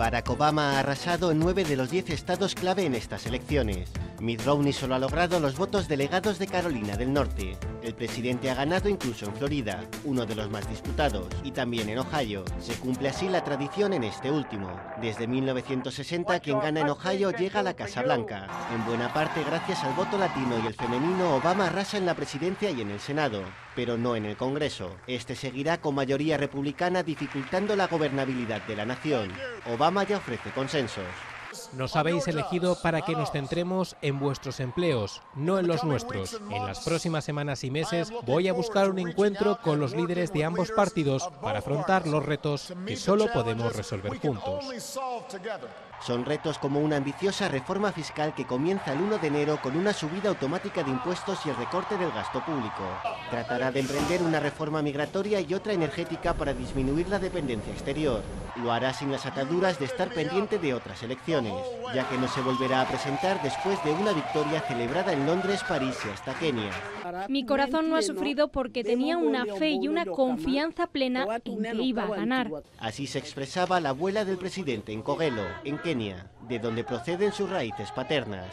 Barack Obama ha arrasado en nueve de los diez estados clave en estas elecciones. Mitt Romney solo ha logrado los votos delegados de Carolina del Norte. El presidente ha ganado incluso en Florida, uno de los más disputados, y también en Ohio. Se cumple así la tradición en este último. Desde 1960 quien gana en Ohio llega a la Casa Blanca. En buena parte gracias al voto latino y el femenino, Obama arrasa en la presidencia y en el Senado, pero no en el Congreso. Este seguirá con mayoría republicana dificultando la gobernabilidad de la nación. Obama ya ofrece consensos. Nos habéis elegido para que nos centremos en vuestros empleos, no en los nuestros. En las próximas semanas y meses voy a buscar un encuentro con los líderes de ambos partidos para afrontar los retos que solo podemos resolver juntos. Son retos como una ambiciosa reforma fiscal que comienza el 1 de enero con una subida automática de impuestos y el recorte del gasto público. Tratará de emprender una reforma migratoria y otra energética para disminuir la dependencia exterior. Lo hará sin las ataduras de estar pendiente de otras elecciones, ya que no se volverá a presentar después de una victoria celebrada en Londres, París y hasta Kenia. Mi corazón no ha sufrido porque tenía una fe y una confianza plena en que iba a ganar. Así se expresaba la abuela del presidente en Kogelo, en Kenia, de donde proceden sus raíces paternas.